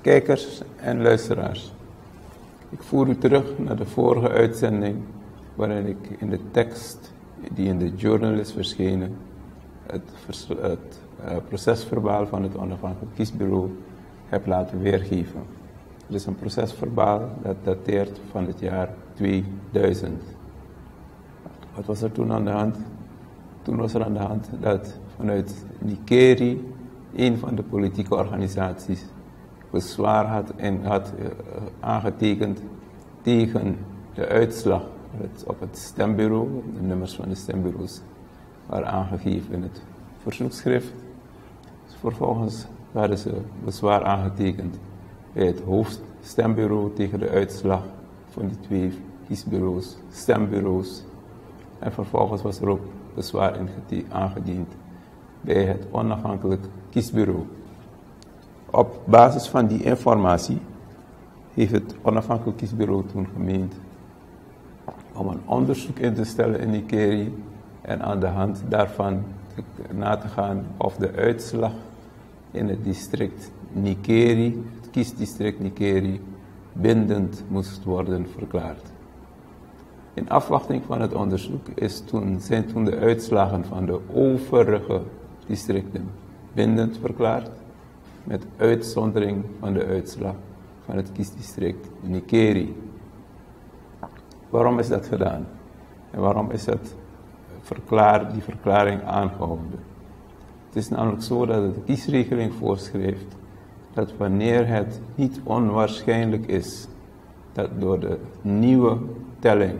kijkers en luisteraars. Ik voer u terug naar de vorige uitzending, waarin ik in de tekst die in de journal is verschenen, het, het uh, procesverbaal van het onafhankelijk kiesbureau heb laten weergeven. Het is een procesverbaal dat dateert van het jaar 2000. Wat was er toen aan de hand? Toen was er aan de hand dat vanuit Nikeri, een van de politieke organisaties, bezwaar had, en had uh, aangetekend tegen de uitslag op het stembureau. De nummers van de stembureaus waren aangegeven in het verzoekschrift. Vervolgens hadden ze bezwaar aangetekend bij het hoofdstembureau tegen de uitslag van die twee kiesbureaus, stembureaus. En vervolgens was er ook bezwaar aangediend bij het onafhankelijk kiesbureau. Op basis van die informatie heeft het onafhankelijk kiesbureau toen gemeend om een onderzoek in te stellen in Nikeri en aan de hand daarvan na te gaan of de uitslag in het district Nikeri, het kiesdistrict Nikeri, bindend moest worden verklaard. In afwachting van het onderzoek is toen, zijn toen de uitslagen van de overige districten bindend verklaard, met uitzondering van de uitslag van het kiesdistrict Nikeri. Waarom is dat gedaan? En waarom is dat verklaar, die verklaring aangehouden? Het is namelijk zo dat de kiesregeling voorschrijft dat wanneer het niet onwaarschijnlijk is dat door de nieuwe telling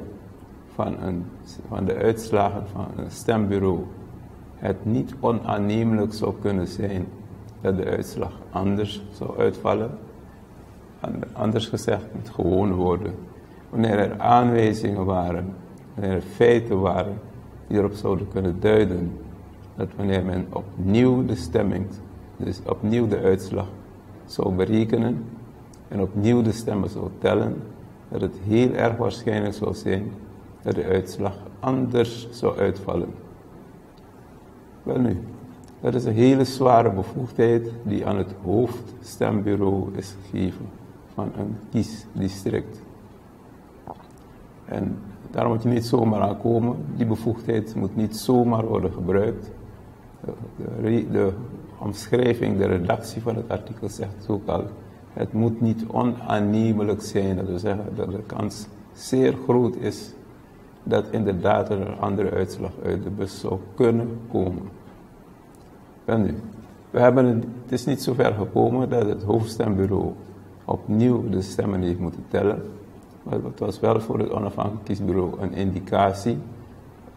van, een, van de uitslagen van een stembureau het niet onaannemelijk zou kunnen zijn dat de uitslag anders zou uitvallen. Anders gezegd, met gewone woorden. Wanneer er aanwijzingen waren, wanneer er feiten waren die erop zouden kunnen duiden dat wanneer men opnieuw de stemming, dus opnieuw de uitslag zou berekenen en opnieuw de stemmen zou tellen, dat het heel erg waarschijnlijk zou zijn dat de uitslag anders zou uitvallen. Wel nu, dat is een hele zware bevoegdheid die aan het hoofdstembureau is gegeven van een kiesdistrict. En daar moet je niet zomaar aan komen. Die bevoegdheid moet niet zomaar worden gebruikt. De, omschrijving, de redactie van het artikel zegt ook al. Het moet niet onaannemelijk zijn. Dat wil zeggen dat de kans zeer groot is dat inderdaad er een andere uitslag uit de bus zou kunnen komen. We hebben het, is niet zover gekomen dat het hoofdstembureau opnieuw de stemmen heeft moeten tellen. Maar het was wel voor het onafhankelijk kiesbureau een indicatie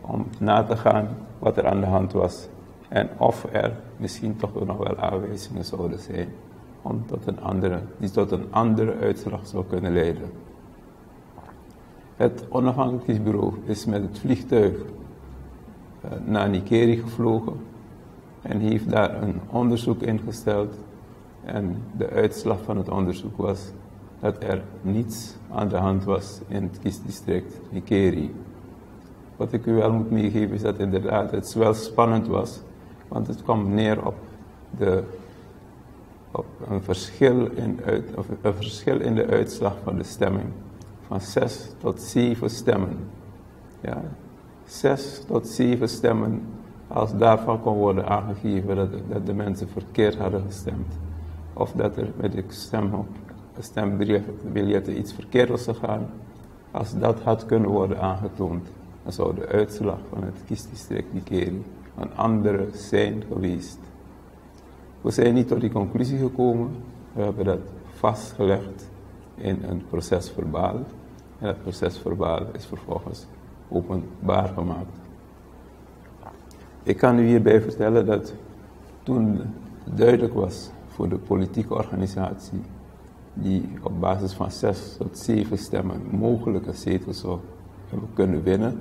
om na te gaan wat er aan de hand was en of er misschien toch nog wel aanwijzingen zouden zijn om een andere, die tot een andere uitslag zou kunnen leiden. Het onafhankelijk kiesbureau is met het vliegtuig uh, naar Nikeri gevlogen en heeft daar een onderzoek ingesteld. En de uitslag van het onderzoek was dat er niets aan de hand was in het kiesdistrict Nikeri. Wat ik u wel moet meegeven is dat inderdaad het wel spannend was, want het kwam neer op, de, op een, verschil in of een verschil in de uitslag van de stemming van zes tot zeven stemmen. Ja, zes tot zeven stemmen als daarvan kon worden aangegeven dat, de mensen verkeerd hadden gestemd. Of dat er met de stem, stembiljetten iets verkeerd was gegaan. Als dat had kunnen worden aangetoond, dan zou de uitslag van het kiesdistrict Nikeri een andere zijn geweest. We zijn niet tot die conclusie gekomen. We hebben dat vastgelegd in een procesverbaal. En dat procesverbaal is vervolgens openbaar gemaakt. Ik kan u hierbij vertellen dat toen duidelijk was voor de politieke organisatie die op basis van zes tot zeven stemmen mogelijke zetels zou hebben kunnen winnen,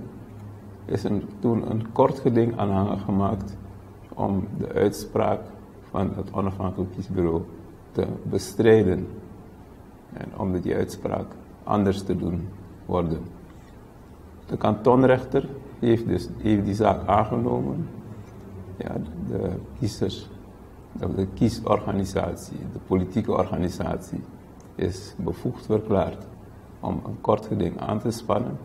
is er toen een kort geding aanhanger gemaakt om de uitspraak van het onafhankelijk kiesbureau te bestrijden en om die uitspraak anders te doen worden. De kantonrechter heeft, dus, heeft die zaak aangenomen. Ja, de kiezers de kiesorganisatie, de politieke organisatie, is bevoegd verklaard om een kort geding aan te spannen.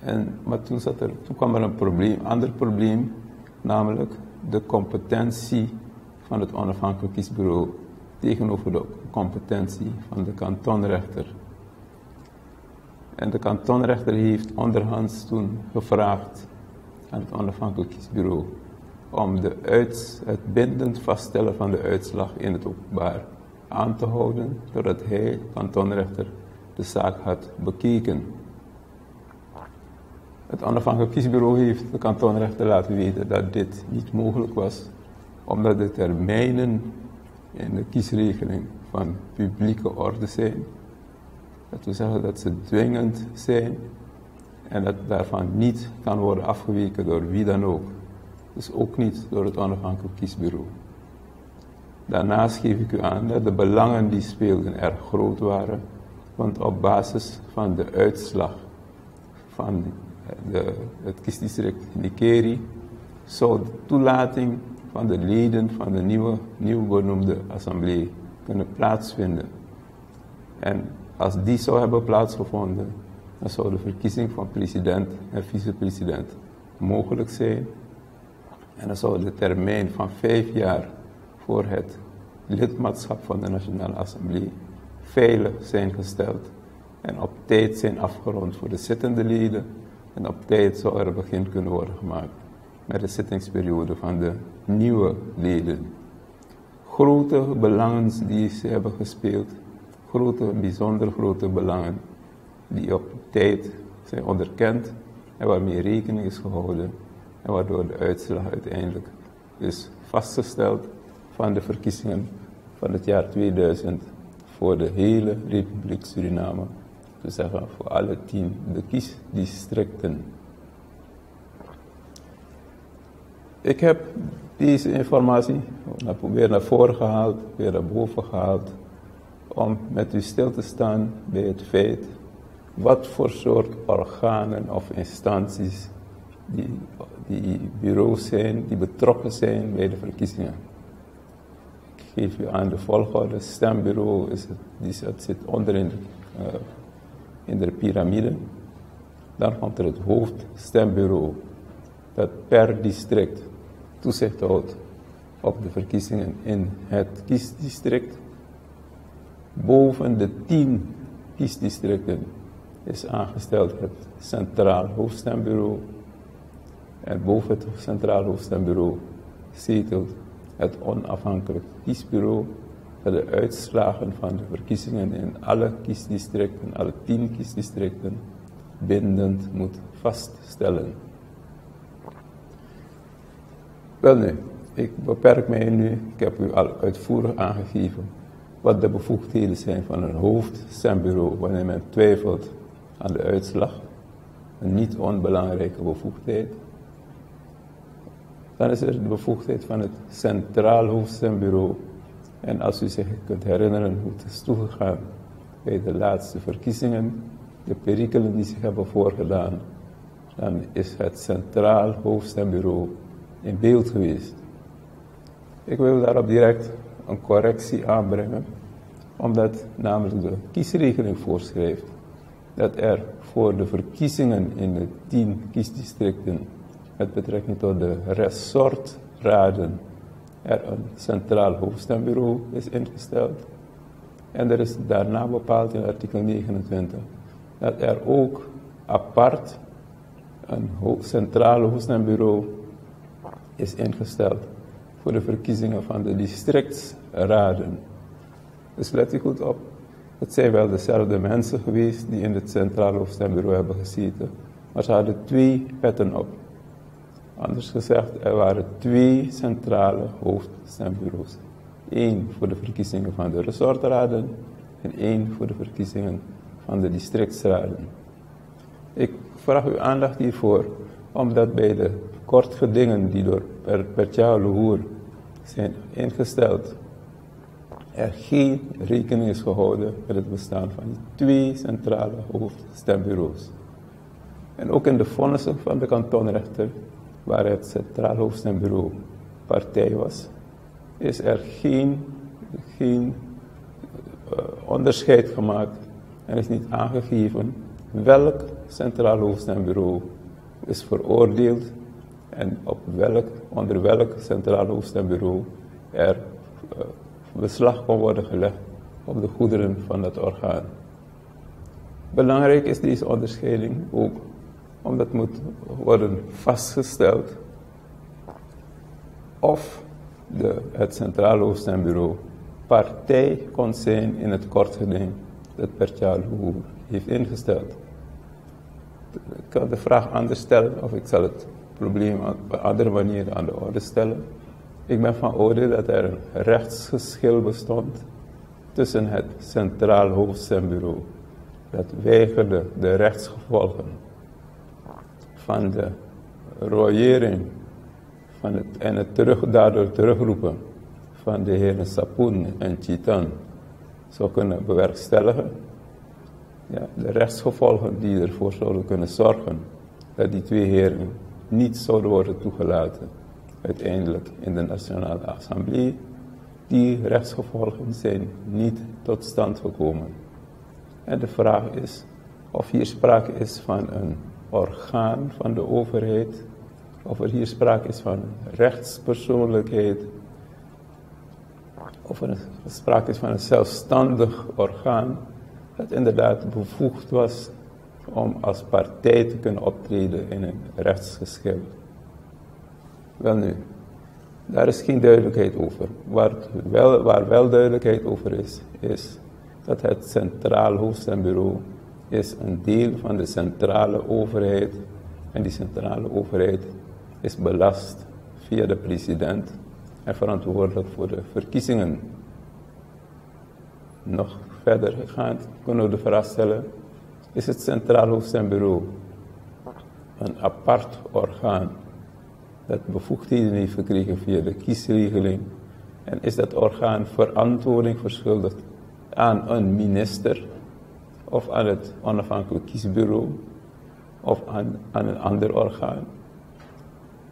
En, maar toen, zat er, toen kwam er een probleem, ander probleem, namelijk de competentie van het onafhankelijk kiesbureau tegenover de competentie van de kantonrechter. En de kantonrechter heeft onderhands toen gevraagd aan het onafhankelijk kiesbureau om de uits, het bindend vaststellen van de uitslag in het openbaar aan te houden, doordat hij, kantonrechter, de zaak had bekeken. Het onafhankelijk kiesbureau heeft de kantonrechter laten weten dat dit niet mogelijk was, omdat de termijnen in de kiesregeling van publieke orde zijn. Dat wil zeggen dat ze dwingend zijn en dat daarvan niet kan worden afgeweken door wie dan ook. Dus ook niet door het onafhankelijk kiesbureau. Daarnaast geef ik u aan dat de belangen die speelden erg groot waren, want op basis van de uitslag van de, het kiesdistrict Nikeri zou de toelating van de leden van de nieuwe, nieuw benoemde assemblee kunnen plaatsvinden. En als die zou hebben plaatsgevonden, dan zou de verkiezing van president en vicepresident mogelijk zijn. En dan zou de termijn van vijf jaar voor het lidmaatschap van de Nationale Assemblée veilig zijn gesteld en op tijd zijn afgerond voor de zittende leden en op tijd zou er begin kunnen worden gemaakt met de zittingsperiode van de nieuwe leden. Grote belangen die ze hebben gespeeld, grote, bijzonder grote belangen die op tijd zijn onderkend en waarmee rekening is gehouden en waardoor de uitslag uiteindelijk is vastgesteld van de verkiezingen van het jaar 2000 voor de hele Republiek Suriname, te zeggen voor alle tien de kiesdistricten. Ik heb deze informatie weer naar voren gehaald, weer naar boven gehaald, om met u stil te staan bij het feit wat voor soort organen of instanties die, die bureaus zijn, die betrokken zijn bij de verkiezingen. Ik geef u aan de volgorde. Stembureau is het, die zit onderin uh, in de piramide. Dan komt er het hoofdstembureau, dat per district toezicht houdt op de verkiezingen in het kiesdistrict. Boven de tien kiesdistricten is aangesteld het Centraal Hoofdstembureau. En boven het Centraal Hoofdstembureau zetelt het Onafhankelijk Kiesbureau dat de uitslagen van de verkiezingen in alle kiesdistricten, alle tien kiesdistricten, bindend moet vaststellen. Wel nee, ik beperk mij nu, ik heb u al uitvoerig aangegeven wat de bevoegdheden zijn van een hoofdstembureau wanneer men twijfelt aan de uitslag. Een niet onbelangrijke bevoegdheid. Dan is er de bevoegdheid van het Centraal Hoofdstembureau. En als u zich kunt herinneren hoe het is toegegaan bij de laatste verkiezingen, de perikelen die zich hebben voorgedaan, dan is het Centraal Hoofdstembureau in beeld geweest. Ik wil daarop direct een correctie aanbrengen, omdat namelijk de kiesregeling voorschrijft dat er voor de verkiezingen in de tien kiesdistricten met betrekking tot de resortraden er een centraal hoofdstembureau is ingesteld. En er is daarna bepaald in artikel 29 dat er ook apart een centraal hoofdstembureau is ingesteld voor de verkiezingen van de districtsraden. Dus let u goed op, het zijn wel dezelfde mensen geweest die in het Centraal Hoofdstembureau hebben gezeten, maar ze hadden twee petten op. Anders gezegd, er waren twee centrale hoofdstembureaus. Eén voor de verkiezingen van de resortraden en één voor de verkiezingen van de districtsraden. Ik vraag uw aandacht hiervoor, omdat bij de kortgedingen die door per Lohoer zijn ingesteld, er geen rekening is gehouden met het bestaan van twee centrale hoofdstembureaus. En ook in de vonnissen van de kantonrechter, waar het centraal hoofdstembureau partij was, is er geen, geen uh, onderscheid gemaakt en is niet aangegeven welk centraal hoofdstembureau is veroordeeld en op welk, onder welk centraal hoofdstembureau er uh, beslag kan worden gelegd op de goederen van het orgaan. Belangrijk is deze onderscheiding ook omdat moet worden vastgesteld of de, het Centraal Hoofdstembureau partij kon zijn in het kortgeding dat Pertjaal heeft ingesteld. Ik kan de vraag anders stellen of ik zal het probleem op een andere manier aan de orde stellen. Ik ben van oordeel dat er een rechtsgeschil bestond tussen het Centraal Hoofdstembureau, dat weigerde de rechtsgevolgen van de royering van het, en het terug, daardoor terugroepen van de heren Sapoen en Chitan zou kunnen bewerkstelligen. Ja, de rechtsgevolgen die ervoor zouden kunnen zorgen dat die twee heren niet zouden worden toegelaten uiteindelijk in de Nationale Assemblée. Die rechtsgevolgen zijn niet tot stand gekomen. En de vraag is of hier sprake is van een orgaan van de overheid, of er hier sprake is van rechtspersoonlijkheid, of er sprake is van een zelfstandig orgaan dat inderdaad bevoegd was om als partij te kunnen optreden in een rechtsgeschil. Wel nu, daar is geen duidelijkheid over. Waar wel, waar wel duidelijkheid over is, is dat het Centraal Hoofdstembureau is een deel van de centrale overheid. En die centrale overheid is belast via de president en verantwoordelijk voor de verkiezingen. Nog verder gaand kunnen we de vraag stellen, is het Centraal Hoofdstembureau een apart orgaan dat bevoegdheden heeft gekregen via de kiesregeling en is dat orgaan verantwoording verschuldigd aan een minister of aan het onafhankelijk kiesbureau of aan, een ander orgaan.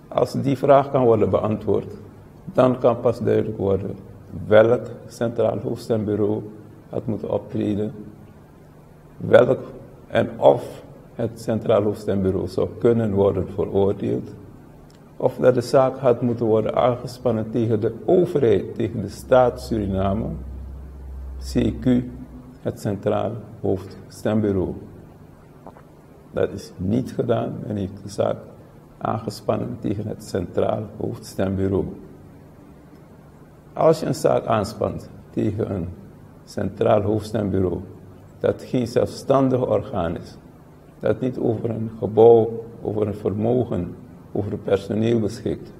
Als die vraag kan worden beantwoord, dan kan pas duidelijk worden welk centraal hoofdstembureau had moeten optreden, welk en of het centraal hoofdstembureau zou kunnen worden veroordeeld, of dat de zaak had moeten worden aangespannen tegen de overheid, tegen de staat Suriname, CQ, het Centraal Hoofdstembureau. Dat is niet gedaan en heeft de zaak aangespannen tegen het Centraal Hoofdstembureau. Als je een zaak aanspant tegen een Centraal Hoofdstembureau, dat geen zelfstandig orgaan is, dat niet over een gebouw, over een vermogen, over personeel beschikt,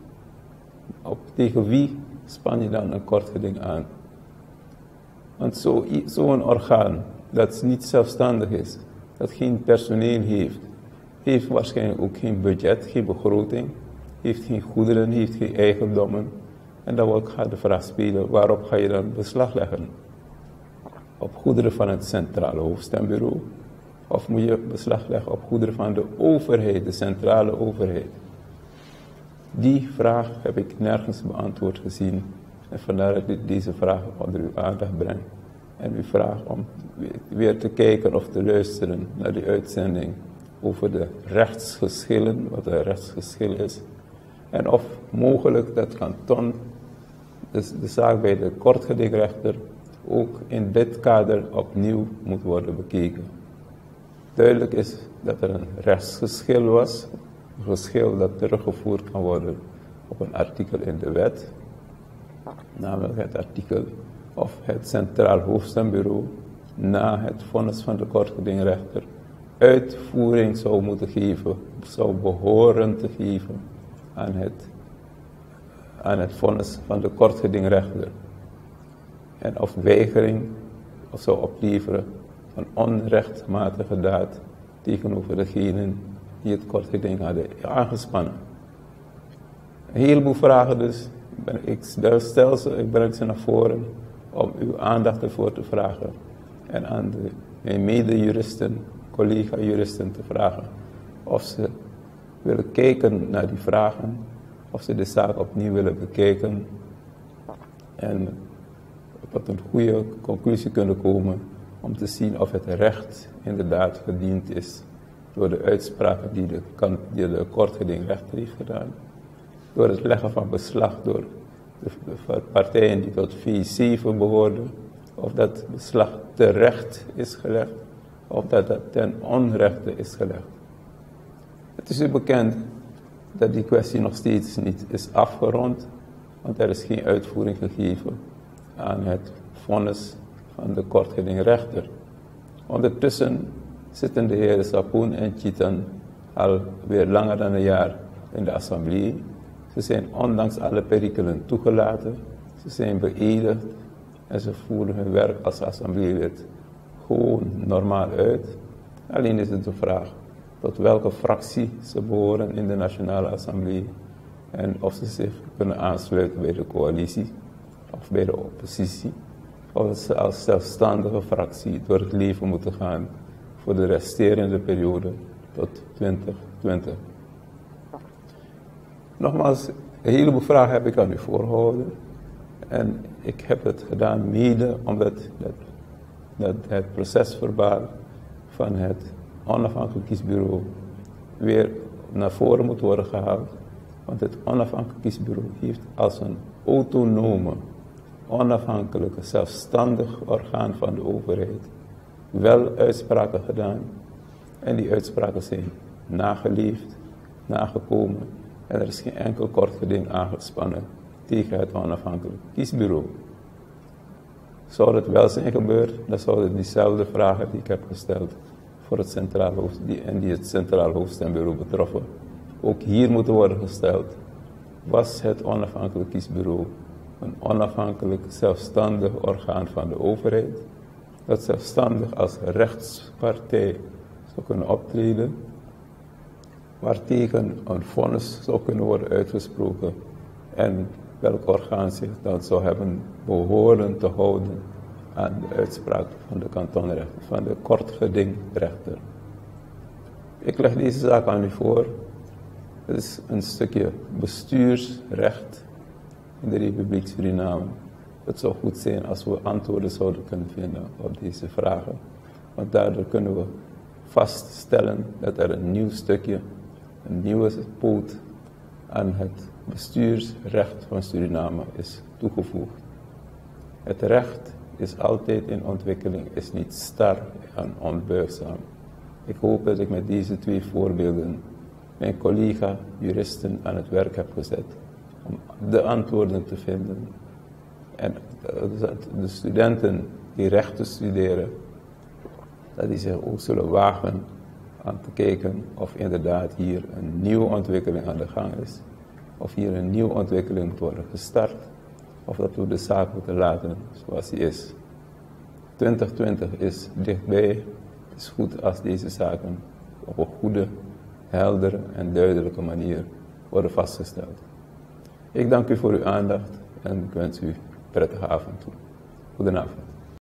op, tegen wie span je dan een kort geding aan? Want zo'n zo orgaan dat niet zelfstandig is, dat geen personeel heeft, heeft waarschijnlijk ook geen budget, geen begroting, heeft geen goederen, heeft geen eigendommen. En dan gaat de vraag spelen, waarop ga je dan beslag leggen? Op goederen van het centrale hoofdstembureau? Of moet je beslag leggen op goederen van de overheid, de centrale overheid? Die vraag heb ik nergens beantwoord gezien en vandaar dat ik deze vraag onder uw aandacht breng. En u vraag om weer te kijken of te luisteren naar die uitzending over de rechtsgeschillen, wat een rechtsgeschil is. En of mogelijk dat kanton, dus de zaak bij de kortgedingrechter, ook in dit kader opnieuw moet worden bekeken. Duidelijk is dat er een rechtsgeschil was, een geschil dat teruggevoerd kan worden op een artikel in de wet, namelijk het artikel of het Centraal Hoofdstembureau na het vonnis van de kortgedingrechter uitvoering zou moeten geven, zou behoren te geven aan het, aan het vonnis van de kortgedingrechter. En of weigering of zou opleveren van onrechtmatige daad tegenover degenen die het kortgeding hadden aangespannen. Een heleboel vragen dus. Ik stel ze, ik breng ze naar voren om uw aandacht ervoor te vragen. En aan de, mede-juristen, collega-juristen te vragen of ze willen kijken naar die vragen of ze de zaak opnieuw willen bekijken en tot een goede conclusie kunnen komen om te zien of het recht inderdaad verdiend is door de uitspraken die de, die de heeft gedaan. Door het leggen van beslag door de partijen die tot V7 behoorden, of dat beslag terecht is gelegd, of dat dat ten onrechte is gelegd. Het is u bekend dat die kwestie nog steeds niet is afgerond, want er is geen uitvoering gegeven aan het vonnis van de kortgedingrechter. Ondertussen zitten de heren Sapoen en Chitan al weer langer dan een jaar in de assemblee. Ze zijn ondanks alle perikelen toegelaten, ze zijn beëdigd en ze voeren hun werk als assembleelid gewoon normaal uit. Alleen is het de vraag tot welke fractie ze behoren in de Nationale Assemblée en of ze zich kunnen aansluiten bij de coalitie of bij de oppositie, of ze als zelfstandige fractie door het leven moeten gaan voor de resterende periode tot 2020. Nogmaals, een heleboel vragen heb ik aan u voorgehouden. En ik heb het gedaan mede omdat dat, dat het procesverbaal van het onafhankelijk kiesbureau weer naar voren moet worden gehaald. Want het onafhankelijk kiesbureau heeft als een autonome, onafhankelijke, zelfstandig orgaan van de overheid wel uitspraken gedaan. En die uitspraken zijn nageleefd, nagekomen. En er is geen enkel kort geding aangespannen tegen het onafhankelijk kiesbureau. Zou het wel zijn gebeurd, dan zouden diezelfde vragen die ik heb gesteld voor het centraal hoofd, die, en die het centraal hoofdstembureau betroffen, ook hier moeten worden gesteld. Was het onafhankelijk kiesbureau een onafhankelijk zelfstandig orgaan van de overheid, dat zelfstandig als rechtspartij zou kunnen optreden, waartegen een vonnis zou kunnen worden uitgesproken en welk orgaan zich dan zou hebben behoren te houden aan de uitspraak van de kantonrechter, van de kortgedingrechter. Ik leg deze zaak aan u voor. Het is een stukje bestuursrecht in de Republiek Suriname. Het zou goed zijn als we antwoorden zouden kunnen vinden op deze vragen. Want daardoor kunnen we vaststellen dat er een nieuw stukje, een nieuwe poot aan het bestuursrecht van Suriname is toegevoegd. Het recht is altijd in ontwikkeling, is niet star en onbuigzaam. Ik hoop dat ik met deze twee voorbeelden mijn collega-juristen aan het werk heb gezet de antwoorden te vinden. En de studenten die rechten studeren, dat die zich ook zullen wagen aan te kijken of inderdaad hier een nieuwe ontwikkeling aan de gang is. Of hier een nieuwe ontwikkeling moet worden gestart. Of dat we de zaak moeten laten zoals die is. 2020 is dichtbij. Het is goed als deze zaken op een goede, heldere en duidelijke manier worden vastgesteld. Ik dank u voor uw aandacht en ik wens u een prettige avond toe. Goedenavond.